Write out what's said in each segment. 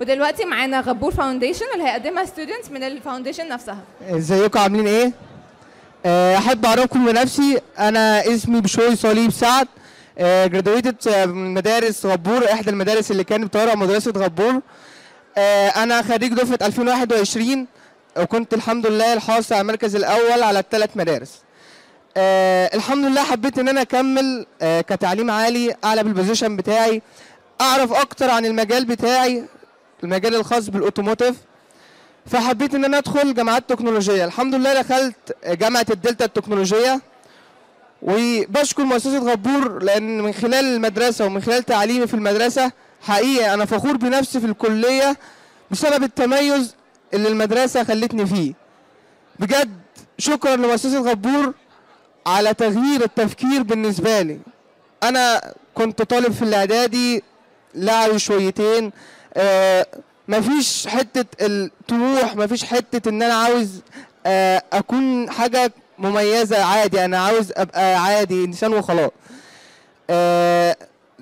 ودلوقتي معانا غبور foundation اللي هيقدمها students من ال foundation نفسها. ازيكم؟ عاملين إيه؟ آه، احب اعرفكم بنفسي. أنا اسمي بشوي صليب سعد. graduated من مدارس غبور احدى المدارس اللي كانت بتورق مدرسة غبور. آه، أنا خريج دفعة 2021 وكنت الحمد لله الحاصل على المركز الأول على الثلاث مدارس. آه، الحمد لله حبيت إن أنا أكمل آه، كتعليم عالي أعلى بال position بتاعي أعرف أكتر عن المجال بتاعي المجال الخاص بال automotive فحبيت إن أنا أدخل جامعات تكنولوجية. الحمد لله دخلت جامعة الدلتا التكنولوجية وبشكر مؤسسة غبور لأن من خلال المدرسة ومن خلال تعليمي في المدرسة حقيقه أنا فخور بنفسي في الكلية بسبب التميز اللي المدرسة خلتني فيه. بجد شكرا لمؤسسة غبور على تغيير التفكير بالنسبة لي. أنا كنت طالب في الإعدادي لعبي شويتين مفيش حتة الطموح مفيش حتة إن أنا عاوز آه أكون حاجة مميزة عادي أنا عاوز أبقى عادي إنسان وخلاص. آه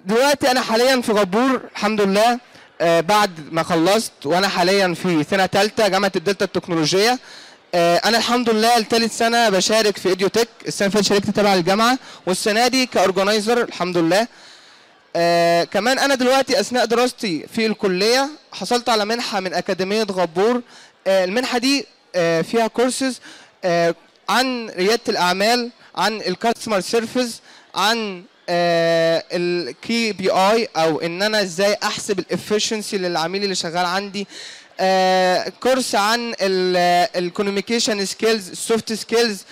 دلوقتي أنا حاليا في غبور الحمد لله. آه بعد ما خلصت وأنا حاليا في سنة ثالثه جامعة الدلتا التكنولوجية. آه أنا الحمد لله لثالث سنة بشارك في ايديوتك السنة اللي فاتت شاركت تبع الجامعة. والسنة دي ك organizer الحمد لله. آه كمان أنا دلوقتي أثناء دراستي في الكلية حصلت على منحة من أكاديمية غبور. آه المنحة دي آه فيها كورسز آه عن ريادة الأعمال عن ال customer service عن ال KPI أو إن أنا إزاي أحسب ال efficiency للعميل اللي شغال عندي. آه course عن ال communication skills ال soft skills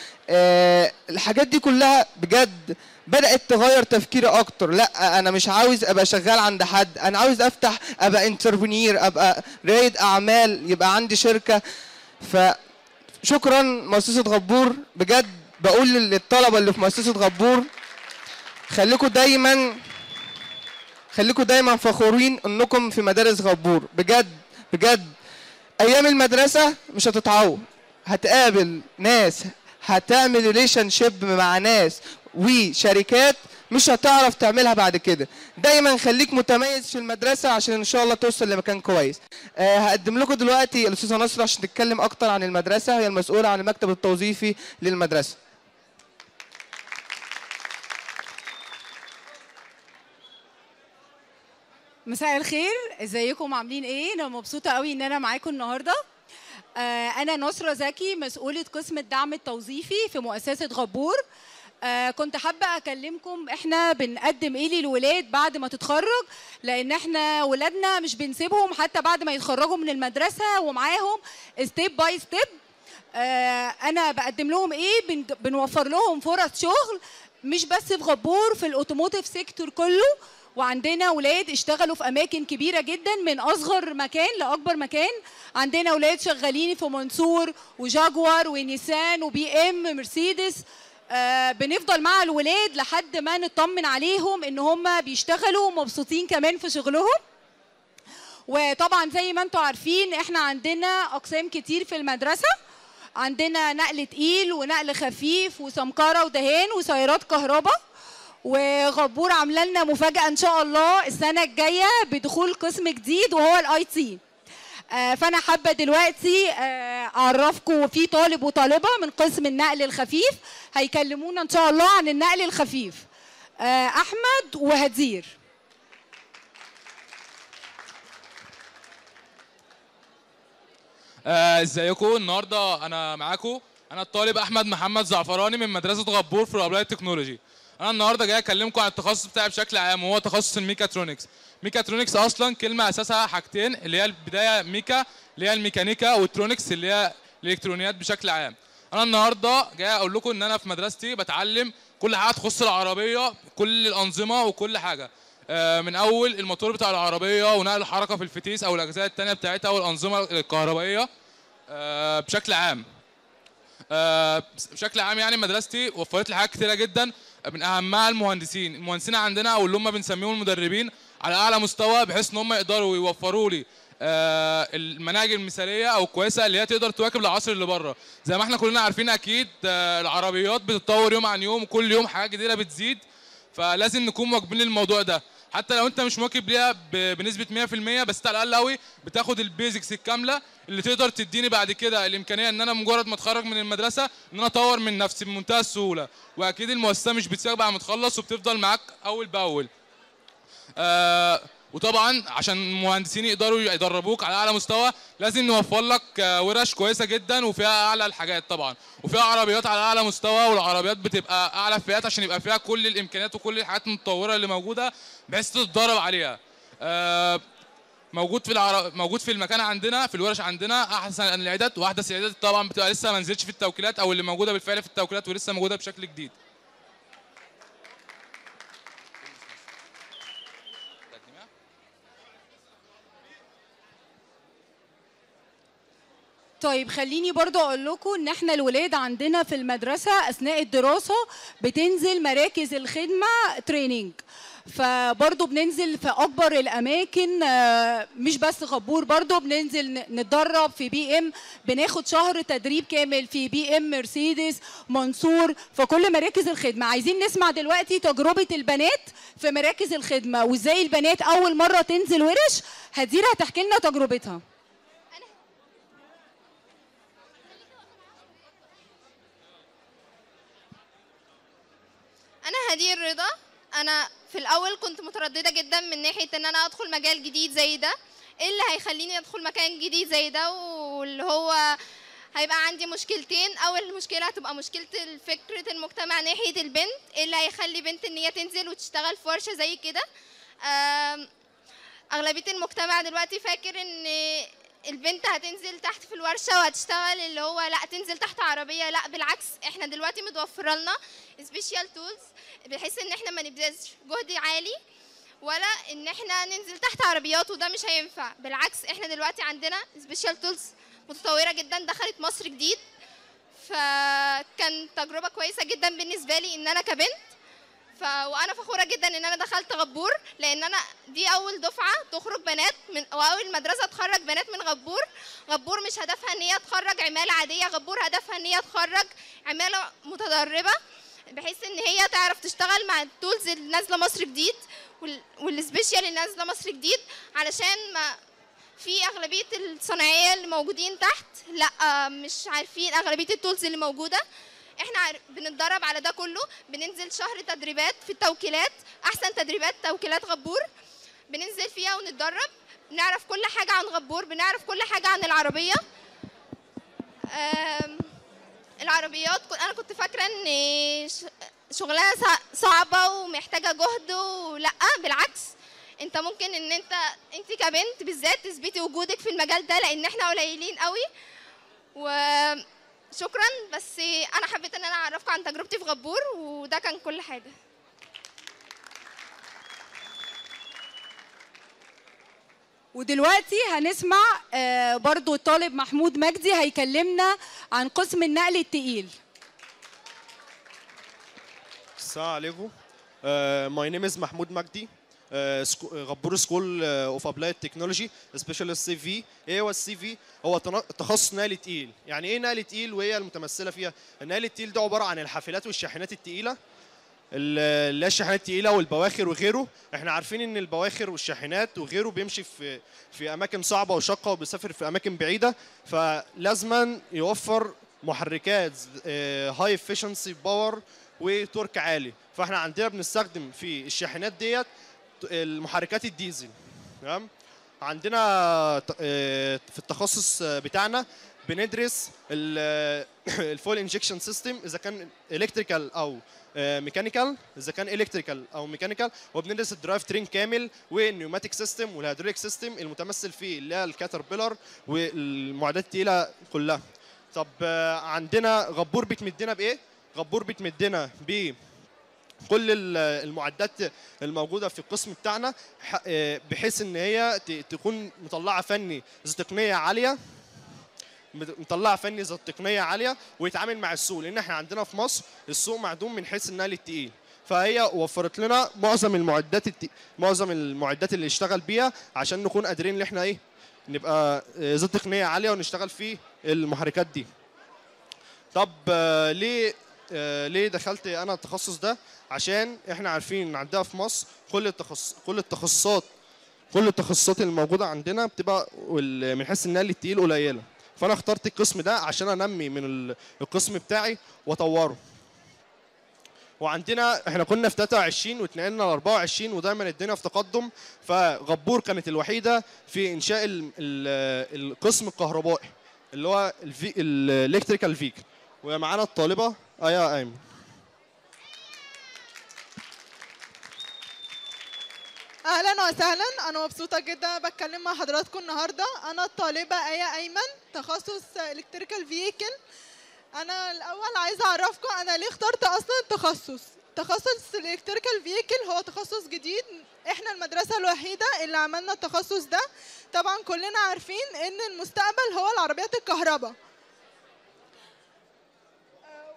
الحاجات دي كلها بجد بدأت تغير تفكيري أكتر. لا أنا مش عاوز أبقى شغال عند حد. أنا عاوز أفتح أبقى انتربنير أبقى رائد أعمال يبقى عندي شركة. فشكرا مؤسسة غبور. بجد بقول للطلبة اللي في مؤسسة غبور خليكم دايما خليكم دايما فخورين إنكم في مدارس غبور. بجد بجد. أيام المدرسة مش هتتعوض. هتقابل ناس هتعمل relationship مع ناس. وشركات مش هتعرف تعملها بعد كده. دايما خليك متميز في المدرسة عشان إن شاء الله توصل لمكان كويس. أه هقدم لكم دلوقتي الأستاذة نصرة عشان تتكلم أكتر عن المدرسة. هي المسؤولة عن المكتب التوظيفي للمدرسة. مساء الخير. إزيكم؟ عاملين إيه؟ أنا مبسوطة قوي إن أنا معاكم النهارده. آه أنا نصرة زكي مسؤولة قسم الدعم التوظيفي في مؤسسة غبور. آه كنت حابة أكلمكم. إحنا بنقدم إيه للولاد بعد ما تتخرج لأن إحنا ولادنا مش بنسيبهم حتى بعد ما يتخرجوا من المدرسة ومعاهم step by step أنا بقدم لهم بن بنوفر لهم فرص شغل مش بس في غبور في ال automotive sector كله. وعندنا ولاد اشتغلوا في أماكن كبيرة جدا من أصغر مكان لأكبر مكان. عندنا ولاد شغالين في منصور وجاجوار ونيسان وبي إم مرسيدس. بنفضل مع الولاد لحد ما نطمن عليهم إن هم بيشتغلوا ومبسوطين كمان في شغلهم. وطبعا زي ما أنتم عارفين إحنا عندنا أقسام كتير في المدرسة. عندنا نقل تقيل ونقل خفيف وسمكرة ودهان وسيارات كهرباء. وغبور عاملة لنا مفاجأة إن شاء الله السنة الجاية بدخول قسم جديد وهو ال IT فأنا حابة دلوقتي أعرفكم في طالب وطالبة من قسم النقل الخفيف هيكلمونا إن شاء الله عن النقل الخفيف. أحمد وهدير. إزيكم؟ النهارده أنا معاكم. أنا الطالب أحمد محمد زعفراني من مدرسة غبور في ال applied technology أنا النهارده جاي اكلمكم عن التخصص بتاعي بشكل عام وهو تخصص الميكاترونكس. ميكاترونكس أصلا كلمة أساسها حاجتين اللي هي البداية mecha اللي هي الميكانيكا وال tronics اللي هي الإلكترونيات بشكل عام. أنا النهارده جاي أقول لكم إن أنا في مدرستي بتعلم كل حاجة تخص العربية كل الأنظمة وكل حاجة. من أول الموتور بتاع العربية ونقل الحركة في الفتيس أو الاجزاء الثانية بتاعتها والأنظمة الكهربائية بشكل عام. بشكل عام يعني مدرستي وفرت لي حاجات كتيرة جدا. من اهمها المهندسين. المهندسين عندنا أو اللي هم بنسميهم المدربين على أعلى مستوى بحيث إن هم يقدروا يوفروا لي آه المناهج المثالية أو الكويسة اللي هي تقدر تواكب العصر اللي بره. زي ما إحنا كلنا عارفين أكيد آه العربيات بتتطور يوم عن يوم وكل يوم حاجات جديدة بتزيد فلازم نكون مواكبين للموضوع ده. حتى لو انت مش مواكب ليها بنسبة 100% بس على الأقل قوي بتاخد البيزكس الكاملة اللي تقدر تديني بعد كده الإمكانية إن أنا مجرد ما أتخرج من المدرسة إن أنا أطور من نفسي بمنتهى السهولة. وأكيد المؤسسة مش بتسيبك بعد ما تخلص وبتفضل معاك أول بأول. آه وطبعا عشان المهندسين يقدروا يدربوك على أعلى مستوى لازم نوفر لك آه، ورش كويسة جدا وفيها أعلى الحاجات طبعا. وفيها عربيات على أعلى مستوى والعربيات بتبقى أعلى فئات عشان يبقى فيها كل الإمكانيات وكل الحاجات المتطورة اللي موجودة بحيث تتدرب عليها. آه موجود في العر... موجود في المكان عندنا في الورش عندنا أحسن العدد وأحدث العدد طبعا بتبقى لسه ما نزلتش في التوكيلات أو اللي موجودة بالفعل في التوكيلات ولسه موجودة بشكل جديد. طيب خليني برضو أقول لكم إن إحنا الولاد عندنا في المدرسة أثناء الدراسة بتنزل مراكز الخدمة training فبرضو بننزل في أكبر الأماكن آه، مش بس غبور برضو بننزل نتدرب في BM بناخد شهر تدريب كامل في BM مرسيدس منصور في كل مراكز الخدمة. عايزين نسمع دلوقتي تجربة البنات في مراكز الخدمة وإزاي البنات أول مرة تنزل ورش؟ هدير هتحكي لنا تجربتها. أنا هدير رضا أنا في الأول كنت مترددة جدا من ناحية إن أنا أدخل مجال جديد زي ده. إيه اللي هيخليني أدخل مكان جديد زي ده؟ واللي هو هيبقى عندي مشكلتين. أول مشكلة هتبقى مشكلة فكرة المجتمع ناحية البنت. إيه اللي هيخلي بنت إن هي تنزل وتشتغل في ورشة زي كده؟ أغلبية المجتمع دلوقتي فاكر إن البنت هتنزل تحت في الورشة وهتشتغل اللي هو لا تنزل تحت عربية لا بالعكس إحنا دلوقتي متوفرة لنا special tools بحيث إن إحنا ما نبذلش جهد عالي ولا إن إحنا ننزل تحت عربيات وده مش هينفع. بالعكس إحنا دلوقتي عندنا special tools متطورة جدا دخلت مصر جديد. فكان تجربة كويسة جدا بالنسبة لي إن أنا كبنت ف... وأنا فخورة جدا إن أنا دخلت غبور لأن أنا دي أول دفعة تخرج بنات من أو اول مدرسة تخرج بنات من غبور. غبور مش هدفها إن هي تخرج عمالة عادية. غبور هدفها إن هي تخرج عمالة متدربة بحيث إن هي تعرف تشتغل مع ال tools اللي نازلة مصر جديد وال- وال special اللي نازلة مصر جديد علشان ما في أغلبية الصناعية اللي موجودين تحت لأ مش عارفين أغلبية ال tools اللي موجودة. إحنا بنتدرب على ده كله. بننزل شهر تدريبات في التوكيلات أحسن تدريبات توكيلات غبور. بننزل فيها ونتدرب. بنعرف كل حاجة عن غبور بنعرف كل حاجة عن العربية. العربيات أنا كنت فاكرة إن شغلها صع- صعبة ومحتاجة جهد ولأ بالعكس. أنت ممكن إن أنت أنت كبنت بالذات تثبتي وجودك في المجال ده لأن إحنا قليلين قوي. وشكرا بس أنا حبيت إن أنا أعرفكم عن تجربتي في غبور وده كان كل حاجة. ودلوقتي هنسمع آه، برضو الطالب محمود مجدي هيكلمنا عن قسم النقل التقيل. السلام عليكم. my name is محمود مجدي. آه، سكو- آه، غبور School of Applied Technology special CV إيه هو ال CV هو تخصص نقل تقيل. يعني إيه نقل تقيل وهي المتمثلة فيها؟ النقل التقيل ده عبارة عن الحافلات والشاحنات التقيلة. ال- اللي هي الشاحنات التقيلة والبواخر وغيره. إحنا عارفين إن البواخر والشاحنات وغيره بيمشي في في أماكن صعبة وشاقة وبيسافر في أماكن بعيدة. فلازما يوفر محركات high efficiency power و torque عالي. فإحنا عندنا بنستخدم في الشاحنات ديت المحركات الديزل تمام؟ عندنا آه، في التخصص آه، بتاعنا بندرس ال fuel injection system إذا كان electrical أو ميكانيكال إذا كان electrical أو ميكانيكال وبندرس ال drive train كامل وال pneumatic system وال hydraulic system المتمثل فيه اللي هي الكاتربيلر والمعدات الثقيله كلها. طب آه، عندنا غبور بتمدنا بإيه؟ غبور بتمدنا ب كل ال- المعدات الموجودة في القسم بتاعنا آه، بحيث إن هي تكون مطلعة فني ذو تقنية عالية مطلعة فني ذو تقنية عالية ويتعامل مع السوق لأن إحنا عندنا في مصر السوق معدوم من حيث النقل التقيل فهي وفرت لنا معظم المعدات الت... معظم المعدات اللي اشتغل بيها عشان نكون قادرين إن إحنا إيه نبقى آه، ذو تقنية عالية ونشتغل في المحركات دي. طب آه، ليه ليه دخلت أنا التخصص ده؟ عشان إحنا عارفين ان عندنا في مصر كل التخصص كل التخصصات كل التخصصات اللي موجودة عندنا بتبقى من حيث النقل التقيل قليلة. فأنا اخترت القسم ده عشان أنمي من ال- القسم بتاعي وأطوره. وعندنا إحنا كنا في 23 واتنقلنا ل 24 ودايما الدنيا في تقدم. فغبور كانت الوحيدة في إنشاء ال- ال- القسم الكهربائي اللي هو ال electrical vehicle ومعانا الطالبة آية أيمن. أهلا وسهلا. أنا مبسوطة جدا بتكلم مع حضراتكم النهارده. أنا الطالبة آية أيمن تخصص electrical vehicle أنا الأول عايزة أعرفكم أنا ليه اخترت أصلا التخصص؟ تخصص ال electrical vehicle هو تخصص جديد. إحنا المدرسة الوحيدة اللي عملنا التخصص ده. طبعا كلنا عارفين إن المستقبل هو العربيات الكهرباء.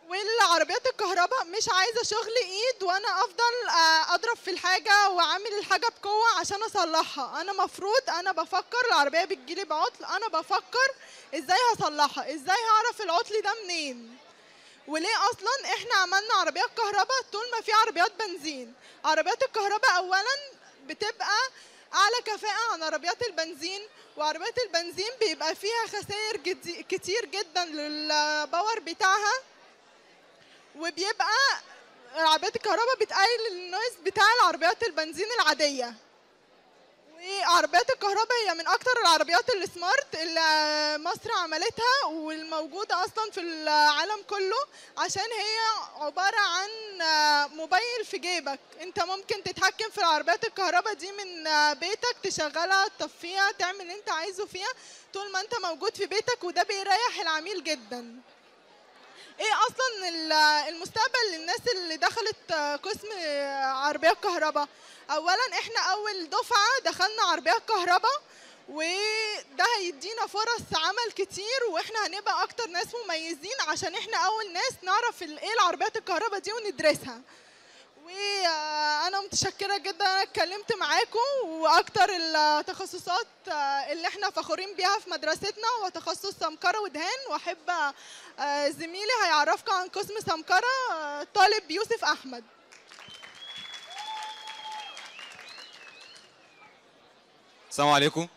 والعربيات الكهرباء مش عايزة شغل إيد وأنا أفضل آه، أضرب في الحاجة وأعمل الحاجة بقوة عشان أصلحها. أنا مفروض أنا بفكر العربية بتجيلي بعطل أنا بفكر إزاي هصلحها إزاي هعرف العطل ده منين؟ وليه أصلا إحنا عملنا عربيات كهرباء طول ما في عربيات بنزين؟ عربيات الكهرباء اولا بتبقى أعلى كفاءة عن عربيات البنزين وعربيات البنزين بيبقى فيها خسائر كتير جدا لل power بتاعها. وبيبقى عربيات الكهرباء بتقلل ال noise بتاع العربيات البنزين العادية. وعربيات الكهرباء هي من أكتر العربيات ال smart اللي مصر عملتها والموجودة أصلا في العالم كله عشان هي عبارة عن موبايل في جيبك. أنت ممكن تتحكم في العربيات الكهرباء دي من بيتك تشغلها تطفيها تعمل اللي أنت عايزه فيها طول ما أنت موجود في بيتك وده بيريح العميل جداً. إيه أصلا ال- المستقبل للناس اللي دخلت قسم عربيات كهرباء اولا إحنا أول دفعة دخلنا عربيات كهرباء وده هيدينا فرص عمل كتير وإحنا هنبقى أكتر ناس مميزين عشان إحنا أول ناس نعرف إيه العربيات الكهرباء دي وندرسها. وأنا متشكرة جدا أنا اتكلمت معاكم وأكتر التخصصات آه، اللي إحنا فخورين بيها في مدرستنا هو تخصص سمكرة ودهان وأحب آه، زميلي هيعرفكم عن قسم سمكرة آه، طالب يوسف أحمد. السلام عليكم.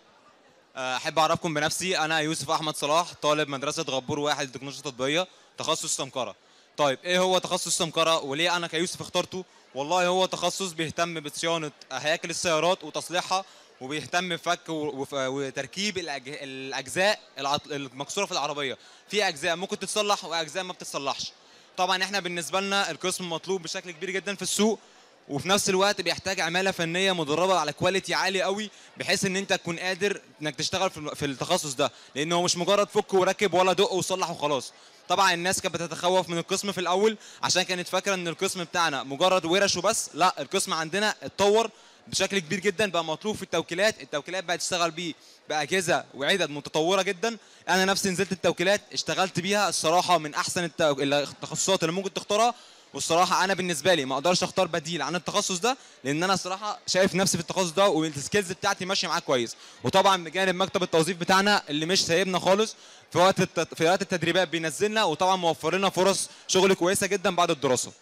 أحب أعرفكم بنفسي أنا يوسف أحمد صلاح طالب مدرسة غبور واحد للتكنولوجيا التطبيقيه تخصص سمكرة. طيب إيه هو تخصص سمكرة وليه أنا كيوسف اخترته؟ والله هو تخصص بيهتم بصيانة هياكل السيارات وتصليحها وبيهتم بفك وتركيب الأجزاء المكسورة في العربية. في أجزاء ممكن تتصلح وأجزاء ما بتتصلحش. طبعا إحنا بالنسبة لنا القسم مطلوب بشكل كبير جدا في السوق وفي نفس الوقت بيحتاج عمالة فنية مدربة على كواليتي عالي قوي بحيث إن أنت تكون قادر إنك تشتغل في التخصص ده. لأن هو مش مجرد فك وركب ولا دق وصلح وخلاص. طبعا الناس كانت بتتخوف من القسم في الأول عشان كانت فاكرة إن القسم بتاعنا مجرد ورش وبس. لا القسم عندنا اتطور بشكل كبير جدا بقى مطلوب في التوكيلات. التوكيلات بقت تشتغل بيه بأجهزة وعدد متطورة جدا. أنا نفسي نزلت التوكيلات اشتغلت بيها الصراحة من أحسن التخصصات اللي ممكن تختارها. والصراحة أنا بالنسبة لي ما أقدرش أختار بديل عن التخصص ده لأن أنا الصراحة شايف نفسي في التخصص ده والسكيلز بتاعتي ماشية معاه كويس. وطبعا بجانب مكتب التوظيف بتاعنا اللي مش سايبنا خالص في وقت. في وقت التدريبات بينزلنا وطبعا موفر لنا فرص شغل كويسة جدا بعد الدراسة.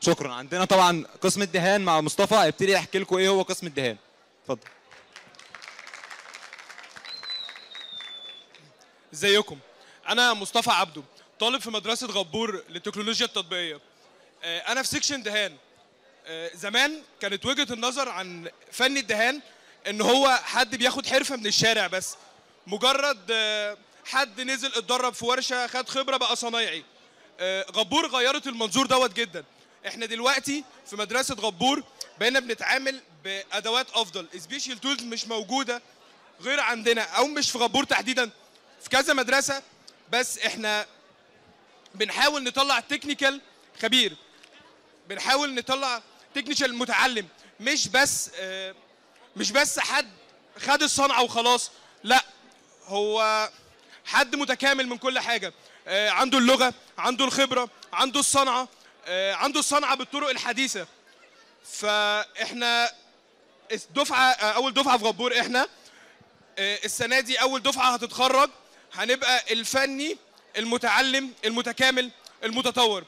شكرا. عندنا طبعا قسم الدهان مع مصطفى هيبتدي يحكي لكم إيه هو قسم الدهان. اتفضل. إزيكم؟ أنا مصطفى عبده طالب في مدرسة غبور للتكنولوجيا التطبيقية. أنا في سيكشن دهان. آه، زمان كانت وجهة النظر عن فن الدهان إن هو حد بياخد حرفة من الشارع بس. مجرد آه، حد نزل اتدرب في ورشة خد خبرة بقى صنايعي. آه، غبور غيرت المنظور دوت جدا. إحنا دلوقتي في مدرسة غبور بقينا بنتعامل بأدوات أفضل. special tools مش موجودة غير عندنا أو مش في غبور تحديدا في كذا مدرسة. بس إحنا بنحاول نطلع technical خبير. بنحاول نطلع تكنيكال متعلم مش بس آه، مش بس حد خد الصنعة وخلاص لا هو حد متكامل من كل حاجة. آه، عنده اللغة عنده الخبرة عنده الصنعة آه، عنده الصنعة بالطرق الحديثة. فإحنا الدفعه أول دفعة في غبور إحنا السنة دي أول دفعة هتتخرج. هنبقى الفني المتعلم المتكامل المتطور.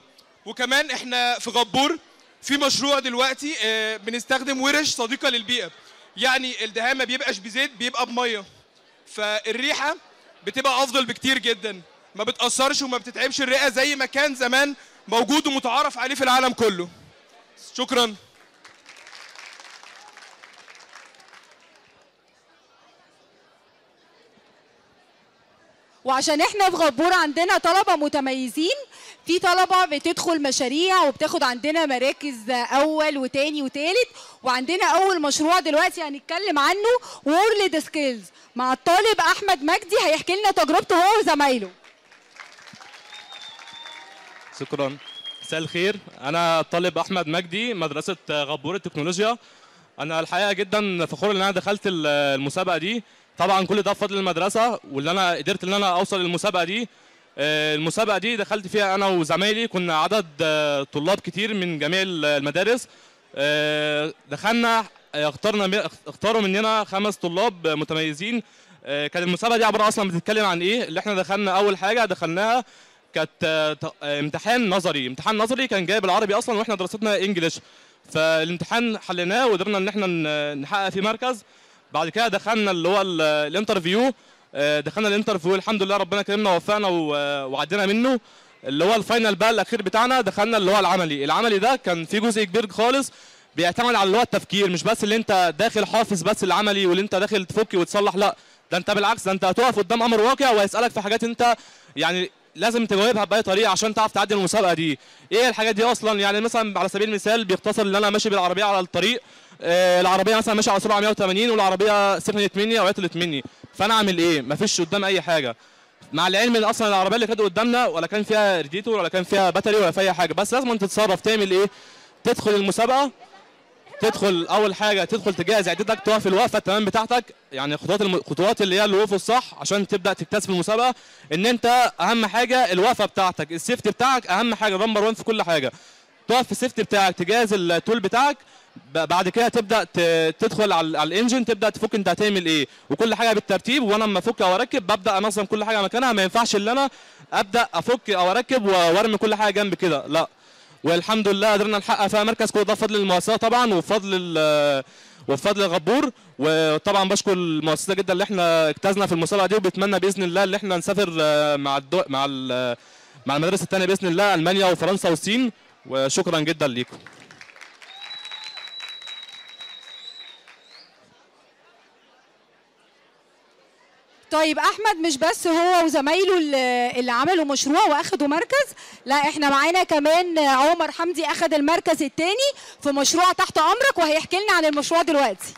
وكمان إحنا في غبور في مشروع دلوقتي آه، بنستخدم ورش صديقة للبيئة. يعني الدهان ما بيبقاش بزيت بيبقى بمية. فالريحة بتبقى أفضل بكتير جدا. ما بتأثرش وما بتتعبش الرئة زي ما كان زمان موجود ومتعارف عليه في العالم كله. شكرا. وعشان إحنا في غبور عندنا طلبة متميزين في طلبة بتدخل مشاريع وبتاخد عندنا مراكز أول وتاني وتالت وعندنا أول مشروع دلوقتي هنتكلم عنه WorldSkills. مع الطالب أحمد مجدي هيحكي لنا تجربته هو وزمايله. شكرا. مساء الخير. أنا الطالب أحمد مجدي مدرسة غبور التكنولوجيا. أنا الحقيقة جدا فخور إن أنا دخلت ال- المسابقة دي. طبعا كل ده بفضل المدرسة واللي أنا قدرت إن أنا أوصل للمسابقة دي. آه، المسابقة دي دخلت فيها أنا وزمايلي كنا عدد آه، طلاب كتير من جميع ال- المدارس. آه، دخلنا اخترنا اختاروا مننا خمس طلاب متميزين. كانت المسابقة دي عبارة أصلا بتتكلم عن إيه؟ اللي إحنا دخلنا أول حاجة دخلناها كانت امتحان نظري. امتحان نظري كان جايب العربي أصلا وإحنا دراستنا انجليش فالامتحان حليناه وقدرنا إن إحنا نحقق فيه مركز. بعد كده دخلنا اللي هو ال- ال interview. آه، دخلنا ال interview الحمد لله ربنا كرمنا ووفقنا و- وعدينا منه. اللي هو ال final بقى الأخير بتاعنا دخلنا اللي هو العملي. العملي ده كان فيه جزء كبير خالص بيعتمد على اللي هو التفكير مش بس اللي انت داخل حافظ بس العملي واللي انت داخل تفك وتصلح لا. ده انت بالعكس ده انت هتقف قدام أمر واقع وهيسألك في حاجات انت يعني لازم تجاوبها بأي طريقة عشان تعرف تعدي المسابقة دي. إيه الحاجات دي أصلا؟ يعني مثلا على سبيل المثال بيختصر إن أنا ماشي بالعربية على الطريق. آه العربية مثلا ماشية على سرعه 180 والعربية سخنت مني أو عطلت مني فأنا أعمل إيه؟ مفيش قدام أي حاجة. مع العلم إن أصلا العربية اللي كانت قدامنا ولا كان فيها ريديتور ولا كان فيها battery ولا فيها أي حاجة. بس لازم تتصرف تعمل إيه؟ تدخل المسابقة تدخل أول حاجة تدخل تجهز إعدادك تقف الوقفة التمام بتاعتك. يعني خطوات الم... خطوات اللي هي الوقوف الصح عشان تبدأ تكتسب المسابقة. إن أنت أهم حاجة الوقفة بتاعتك ال safety بتاعك أهم حاجة number 1 في كل حاجة. تقف في ال safety بتاعك تجهز ال tool بتاعك. بعد كده تبدأ تدخل على ال engine تبدأ تفك انت هتعمل إيه. وكل حاجة بالترتيب وأنا لما افك أو اركب ببدأ انظم كل حاجة مكانها. ما ينفعش ان أنا أبدأ افك أو اركب وارمي كل حاجة جنب كده لا. والحمد لله قدرنا نحقق فيها مركز كل ده بفضل المؤسسة طبعا وبفضل وبفضل غبور. وطبعا بشكر المؤسسة جدا اللي إحنا اجتزنا في المسابقه دي وبتمنى بإذن الله اللي إحنا نسافر آه، مع الدو... مع ال... مع المدارس الثانية بإذن الله ألمانيا وفرنسا والصين. وشكرا جدا ليكم. طيب أحمد مش بس هو وزمايله اللي عملوا مشروع وأخدوا مركز لا إحنا معانا كمان عمر حمدي أخد المركز الثاني في مشروع تحت أمرك وهيحكي لنا عن المشروع دلوقتي.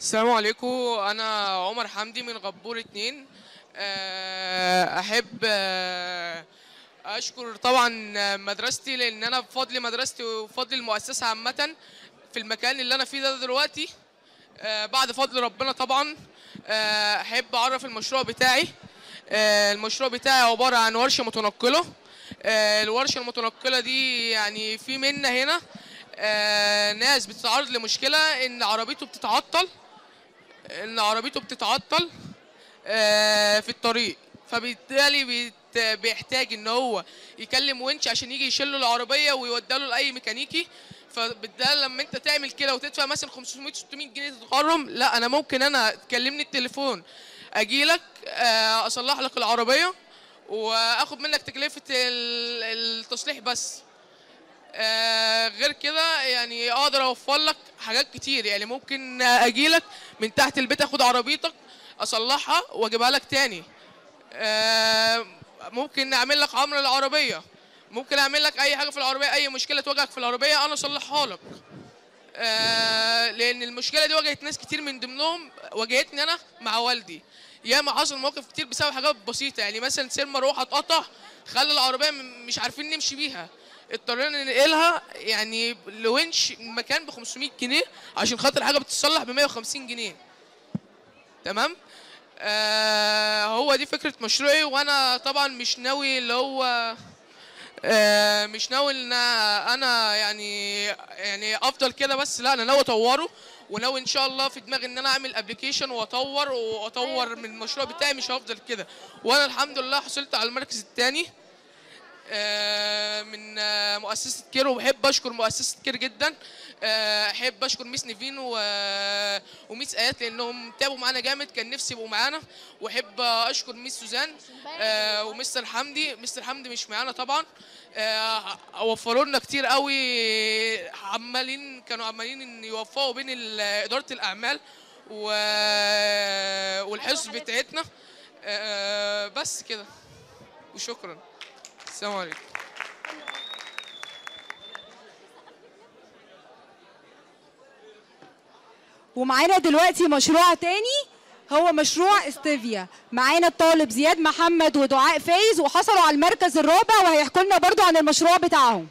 السلام عليكم. أنا عمر حمدي من غبور اتنين. آه، أحب آه، أشكر طبعا مدرستي لأن أنا بفضل مدرستي وبفضل المؤسسة عامة في المكان اللي أنا فيه ده دلوقتي. بعد فضل ربنا طبعا آه، احب اعرف المشروع بتاعي. آه، المشروع بتاعي عبارة عن ورشة متنقلة. آه، الورشة المتنقلة دي يعني في منا هنا آه، ناس بتتعرض لمشكلة إن عربيته بتتعطل إن عربيته بتتعطل آه، في الطريق. فبالتالي بيحتاج إن هو يكلم ونش عشان يجي يشيل له العربية ويوديها له لأي ميكانيكي. فبالتالي لما انت تعمل كده وتدفع مثلا 500 600 جنيه تتغرم لا أنا ممكن أنا تكلمني التليفون أجي لك آه، اصلح لك العربية واخد منك تكلفة ال- التصليح بس. آه، غير كده يعني أقدر اوفر لك حاجات كتير. يعني ممكن أجي لك من تحت البيت اخد عربيتك اصلحها واجيبها لك تاني. آه، ممكن اعمل لك عمر العربيه ممكن أعمل لك أي حاجة في العربية أي مشكلة تواجهك في العربية أنا أصلحها لك. آه، لأن المشكلة دي واجهت ناس كتير من ضمنهم واجهتني أنا مع والدي. ياما حصل مواقف كتير بسبب حاجات بسيطة يعني مثلا سير مروحه اتقطع خلى العربية مش عارفين نمشي بيها. اضطرينا ننقلها يعني لونش مكان ب 500 جنيه عشان خاطر حاجة بتتصلح ب 150 جنيه. تمام؟ آه هو دي فكرة مشروعي وأنا طبعا مش ناوي اللي هو مش ناوي إن أنا يعني يعني أفضل كده بس لا أنا ناوي أطوره وناوي إن شاء الله في دماغي إن أنا أعمل ابلكيشن وأطور وأطور من المشروع بتاعي مش هفضل كده. وأنا الحمد لله حصلت على المركز الثاني آه، من آه، مؤسسة كير وبحب أشكر مؤسسة كير جدا. آه، أحب أشكر Miss نيفين و Miss آيات لأنهم تعبوا معانا جامد. كان نفسي يبقوا معانا. وأحب أشكر Miss سوزان آه، ومستر حمدي. مستر حمدي مش معانا طبعا. آه، وفروا لنا كتير قوي. عمالين كانوا عمالين إن يوفقوا بين إدارة الأعمال والحصص بتاعتنا. آه، بس كده. وشكرا. السلام عليكم. ومعانا دلوقتي مشروع تاني هو مشروع استيفيا. معانا الطالب زياد محمد ودعاء فايز وحصلوا على المركز الرابع وهيحكوا لنا برضو عن المشروع بتاعهم.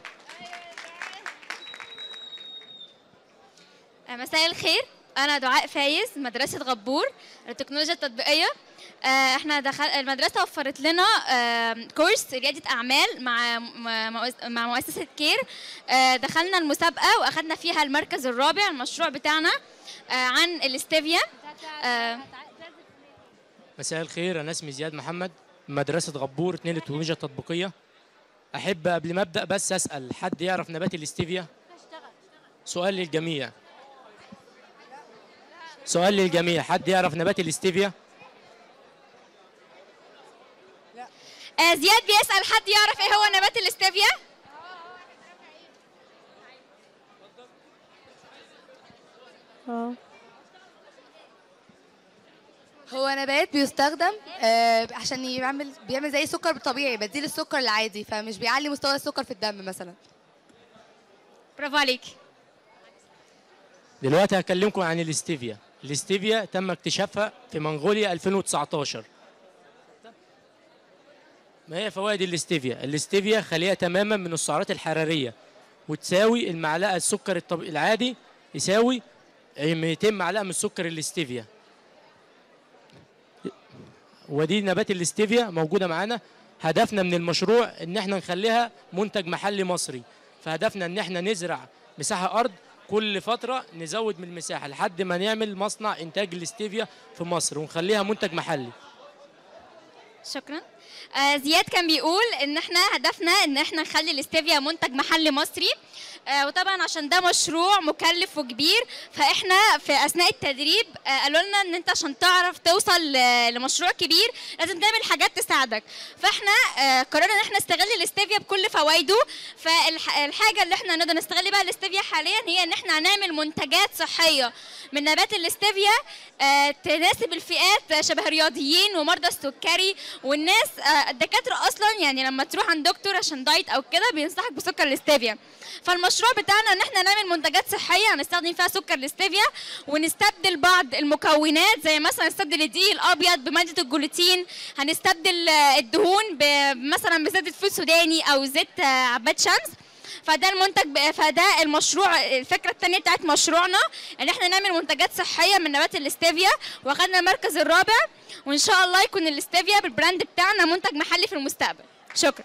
مساء الخير. أنا دعاء فايز مدرسة غبور التكنولوجيا التطبيقية. إحنا دخل المدرسة وفرت لنا آه، course ريادة أعمال مع مع مؤس- مع مؤسسة كير. آه، دخلنا المسابقة وأخدنا فيها المركز الرابع المشروع بتاعنا آه، عن الاستيفيا آه، مساء الخير أنا اسمي زياد محمد مدرسة غبور اتنين للتكنولوجيا التطبيقية. أحب قبل ما أبدأ بس أسأل حد يعرف نبات الاستيفيا؟ سؤال للجميع. سؤال للجميع حد يعرف نبات الاستيفيا؟ زياد بيسأل حد يعرف إيه هو نبات الاستيفيا هو نبات بيستخدم آه، عشان يعمل بيعمل زي السكر طبيعي بديل السكر العادي فمش بيعلي مستوى السكر في الدم مثلا. برافو عليك. دلوقتي هكلمكم عن الاستيفيا. الاستيفيا تم اكتشافها في منغوليا 2019 ما هي فوائد الاستيفيا؟ الاستيفيا خاليه تماما من السعرات الحرارية وتساوي المعلقة السكر الطب... العادي يساوي 200 معلقة من السكر الاستيفيا. ودي نبات الاستيفيا موجودة معانا. هدفنا من المشروع إن إحنا نخليها منتج محلي مصري. فهدفنا إن إحنا نزرع مساحة أرض كل فترة نزود من المساحة لحد ما نعمل مصنع إنتاج الاستيفيا في مصر ونخليها منتج محلي. شكرا. آه زياد كان بيقول إن إحنا هدفنا إن إحنا نخلي الاستيفيا منتج محلي مصري. آه وطبعا عشان ده مشروع مكلف وكبير فإحنا في أثناء التدريب آه قالوا لنا إن إنت عشان تعرف توصل لمشروع كبير لازم تعمل حاجات تساعدك. فإحنا آه قررنا إن إحنا نستغل الاستيفيا بكل فوائده. فالحاجه اللي إحنا نقدر نستغل بقى الاستيفيا حاليا هي إن إحنا هنعمل منتجات صحية. من نبات الاستيفيا آه، تناسب الفئات شبه الرياضيين ومرضى السكري والناس. آه، الدكاترة أصلا يعني لما تروح عند دكتور عشان diet أو كده بينصحك بسكر الاستيفيا. فالمشروع بتاعنا إن إحنا نعمل منتجات صحية هنستخدم فيها سكر الاستيفيا ونستبدل بعض المكونات زي مثلا نستبدل الدقيق الأبيض بمادة الجلوتين هنستبدل آه، الدهون مثلا بزيت فول سوداني أو زيت عباد شمس. فده المنتج فده المشروع الفكرة الثانية بتاعت مشروعنا إن إحنا نعمل منتجات صحية من نبات الاستيفيا وأخدنا المركز الرابع وإن شاء الله يكون الاستيفيا بال brand بتاعنا منتج محلي في المستقبل. شكرا.